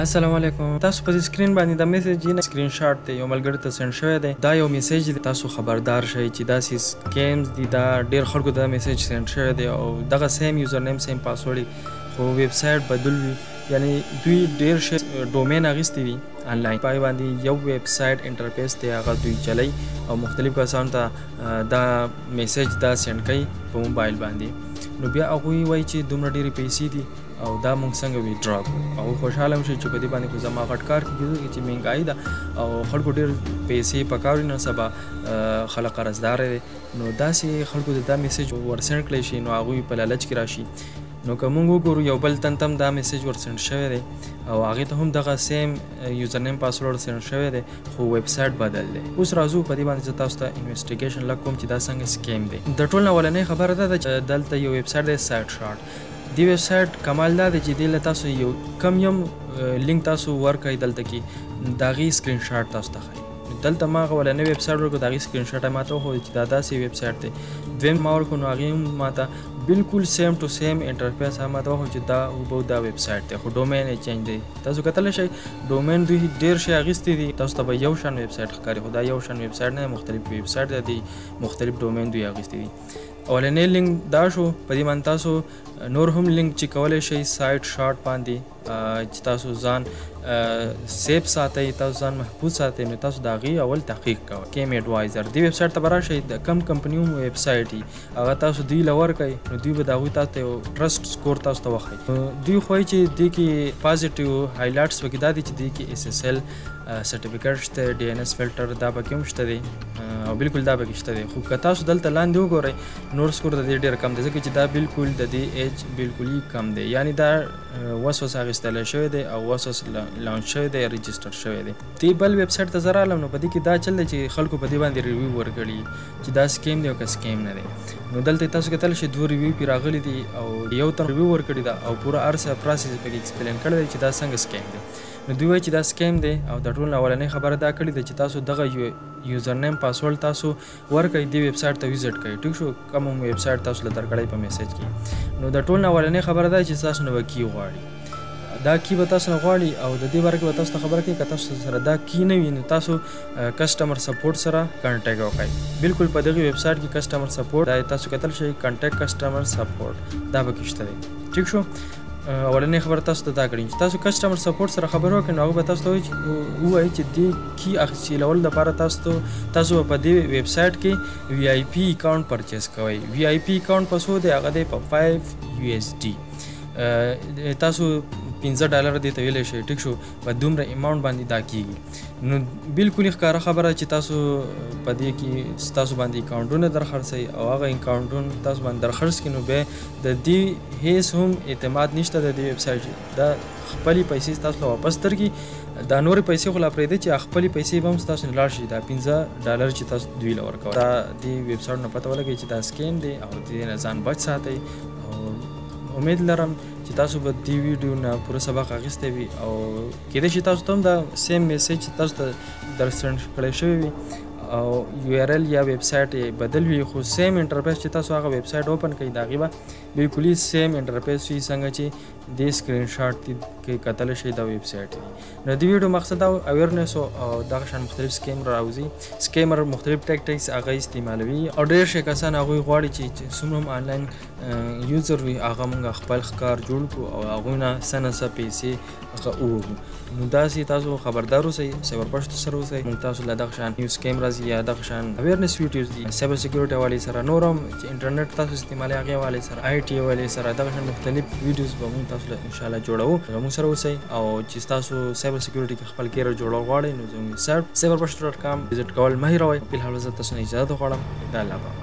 السلام علیکم تاسو په دې سکرین باندې د میسج نه سکرین شاټ دی یو ملګري ته سند شوی دی دا یو میسج دی تاسو خبردار شئ چې دا سیس کیمز دی دا ډیر خلکو ته میسج سند شوی دی او دغه سیم یوزر نیم سیم پاسورډ خو ویب سایټ بدل وی یعنی دوی ډیر شی ډومین اغستی وی انلاین پای باندې یو ویب سایټ انټرفیس دی هغه دوی چلی او مختلف کسان ته دا میسج دا سند کوي په موبایل باندې نو بیا هغه وایي چې دومره ډیر پیسې دي او دا مونږ څنګه ویډرا کو او خوشاله اوسئ چې په دې باندې خو زما غټ کار کیږي چې مهنګای ده او خلکو ډیر پیسې پکاري نه سبا خلک قرضدار دي نو داسې خلکو ته دا میسج ورسند کړئ شي نو هغه په لالچ کې راشي نو که مونږ وګورو یو بل تن تم دا میسج ورسند شوی دی او هغه ته هم دغه سیم یوزر نیم پاسورډ سند شوی دی خو ویب سایټ بدل دی اوس راځو په دې باندې چې تاسو ته انویسټیګیشن لګ کوم چې دا څنګه سکیم دی د ټول نه ولنې خبره ده چې دلته یو ویب سایټ دی سایټ شارټ دی ویب سایټ کمال دا دی چی دی له تاسو یو کم یم لینک تاسو ورکړی دلته کی داغی سکرین شاټ تاسو ته خای نو دلته ما غو ولنه ویب سایټ ورکړ داغی سکرین شاټ ما ته خو چی دا داسی ویب سایټ دی دویم ما ورکړ نو هغه هم ما ته بالکل سیم ټو سیم انټرفیس ما ته خو چی دا وبو دا ویب سایټ دی خو ډومین یې چینج دی تاسو کتل شئ ډومین دوی ډیر شي اغیستی دی تاسو ته به یو شان ویب سایټ ښکاری خو دا یو شان ویب سایټ نه مختلف ویب سایټ دی مختلف ډومین دوی اغیستی دی اولنی لینک دا شو په دې باندې تاسو نور هم لینک چې کولای شئ سایټ شارټ باندې چې تاسو ځان سیف ساتئ تاسو ځان محفوظ ساتئ نو تاسو د هغې اول تحقیق کوئ کیم ایډوایزر دې ویب سایټ ته به راشئ د کم کمپنیو ویب سایټ دي هغه تاسو دوی له ورکړئ نو دوی به د هغوی تاسو ته یو ټرسټ سکور تاسو ته وښایي دوی ښوایي چې دې کې پازیټیو هایلایټس پکې دا دي چې دې کې ایس ایس ایل سرټیفیکټ شته ډي ان اس فلټر دا پکې هم شته دی او بالکل دا پکې شته دی خو که تاسو دلته لاندې وګورئ نور سکور د دې ډېر کم دی ځکه چې دا بالکل د دې ایج بالکلي کم دی یعنی دا وس وس اخیستلی شوی دی او وس وس لانچ شوی دی رجسټر شوی دی دې بل ویب سایټ ته زه رالم نو په دې کې دا چل دی چې خلکو په دې باندې ریویو ورکړي چې دا سکیم دی او که سکیم نه دی نو دلته تاسو کتل شي دوه ریویو پې راغلي دي او یو تن ریویو ورکړي ده او پوره ارسه پروسس پکې ایکسپلین کړی دی چې دا څنګه سکیم دی نو دوی وایي چې دا سکیم دی او تر ټولو اولنۍ خبره دا کړې ده چې تاسو دغه یوزرنیم پاسورډ تاسو ورکړئ دې ویب سایټ ته ویزټ کړئ ټیک شو کوم هم ویب سایټ تاسو له درکړی په میسج کې نو د ټولو اولنۍ خبره ده چې تاسو نو کی غواړي دا کی به تاسو نه غواړي او د دې باره کې به تاسو ته خبره کوي که تاسو سره دا کی نه وي نو تاسو کسټمر سپورټ سره کنټیکټ وکړئ بالکل په دغه ویب سایټ کې کسټمر سپورټ دا تاسو کتل شئ کنټیکټ کسټمر سپورټ دا به کېشته دی ٹھیک شو اولنې خبره تاسو ته دا کړم چې تاسو کسټمر سپورټ سره خبرو وکړئ نو هغه به تاسو ته وایي وایي چې دې کی اخیستلول لپاره تاسو ته تاسو په دې ویب سایټ کې وی آی پی اکاونټ پرچیز کوئ وی آی پی اکاونټ په څو دی هغه دی په 5 یو ایس ډي تاسو 15 ډالر دې ته ویلی شئ ټیک شو په دومره اماونټ باندې دا کیږي نو بالکل ښکاره خبره چې تاسو په دې کې تاسو باندې اکاونټونه درخرڅي او هغه اکاونټونه تاسو باندې درخرڅ کینو به د دې هیڅ هم اعتماد نشته د دې ویب سایټ دا خپلې پیسې تاسو ته واپس درکړي دا نور پیسې خو لا پرې دي چې خپلې پیسې به هم تاسو نه لاړ شي دا 15 ډالر چې تاسو دوی لور کوي دا د ویب سایټ نه پته ولګي چې دا سکیم دی او دې نه ځان بچ ساتي او امید لرم چې تاسو به دی ویډیو نه پوره سبق اخیستی وي او کېدای شي تاسو ته هم دا سیم میسج چې تاسو ته در سند کړی شوی وي او یو آر ایل یا ویب سایټ یې بدل وي خو سیم انټرفیس چې تاسو هغه ویب سایټ اوپن کړئ د هغې به بالکلي سیم انټرفیس وي څنګه چې دې سکرین شاټ کې کتلی شئ دا ویب سایټ دی نو د ویډیو مقصد دا اویرنس او دغه شان مختلف سکیم راوځي سکیمر مختلف ټیکټکس هغه استعمالوي او ډېر شي کسان هغوی غواړي چې څومره هم آنلاین يو زر وي هغه مونږ خپل ښکار جوړ کو او هغه نه سنه سه پیسې هغه وو نو دا سي تاسو خبردار اوسئ سایبر پښتو سره اوسئ مونږ تاسو له دغه شان نیوز کیمراز یا دغه شان اویرنس ویډیوز دي سایبر سکیورټي والي سره نورم چې انټرنیټ تاسو استعمالي هغه والي سره آی ټي والي سره دغه شان مختلف ویډیوز به مونږ تاسو له ان شاء الله جوړو زموږ سره اوسئ او چې تاسو سایبر سکیورټي کې خپل کیریر جوړول غواړئ نو زموږ سایت cyberpashto.com وزټ کول مه هیروئ په الحال زه تاسو نه اجازه غواړم د الله بابا